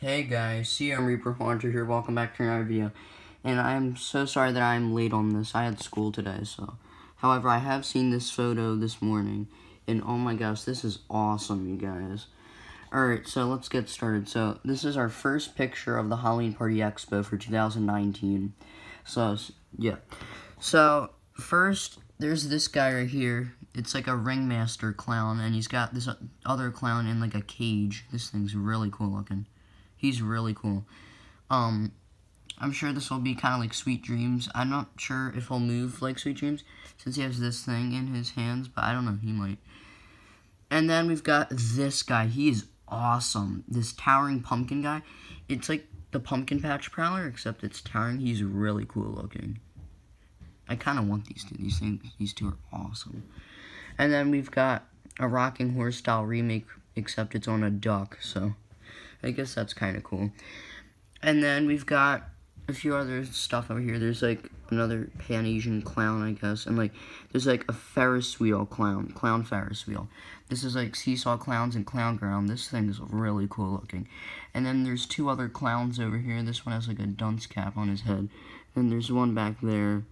Hey guys, CM Reaper Haunter here, welcome back to another video. And I'm so sorry that I'm late on this, I had school today, so. However, I have seen this photo this morning, and oh my gosh, this is awesome, you guys. Alright, so let's get started. So, this is our first picture of the Halloween Party Expo for 2019. So, yeah. So, first, there's this guy right here. It's like a ringmaster clown, and he's got this other clown in like a cage. This thing's really cool looking. He's really cool. Um, I'm sure this will be kind of like Sweet Dreams. I'm not sure if he'll move like Sweet Dreams since he has this thing in his hands, but I don't know. He might. And then we've got this guy. He is awesome. This towering pumpkin guy. It's like the pumpkin patch prowler, except it's towering. He's really cool looking. I kind of want these two. These things, these two are awesome. And then we've got a rocking horse style remake, except it's on a duck. So. I guess that's kind of cool. And then we've got a few other stuff over here. There's like another Pan-Asian clown, I guess. And like, there's like a Ferris wheel clown, clown Ferris wheel. This is like Seesaw Clowns and Clown Ground. This thing is really cool looking. And then there's two other clowns over here. This one has like a dunce cap on his head. And there's one back there.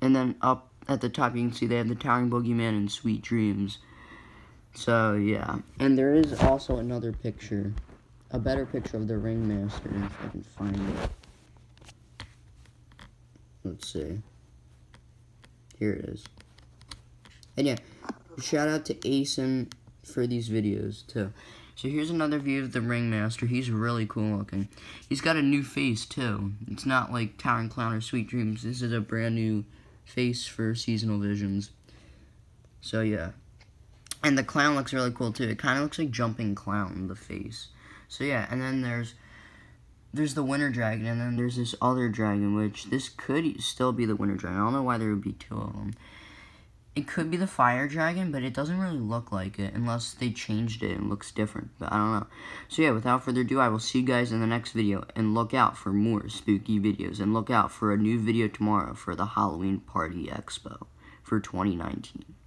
And then up at the top, you can see they have the Towering Boogeyman and Sweet Dreams. So, yeah. And there is also another picture a better picture of the ringmaster if I can find it. Let's see. Here it is. And yeah, shout out to Asen for these videos too. So here's another view of the ringmaster. He's really cool looking. He's got a new face too. It's not like Towering Clown or Sweet Dreams. This is a brand new face for seasonal visions. So yeah. And the clown looks really cool too. It kind of looks like Jumping Clown, the face. So yeah, and then there's there's the winter dragon, and then there's this other dragon, which this could still be the winter dragon. I don't know why there would be two of them. It could be the fire dragon, but it doesn't really look like it unless they changed it and looks different. But I don't know. So yeah, without further ado, I will see you guys in the next video. And look out for more spooky videos. And look out for a new video tomorrow for the Halloween Party Expo for 2019.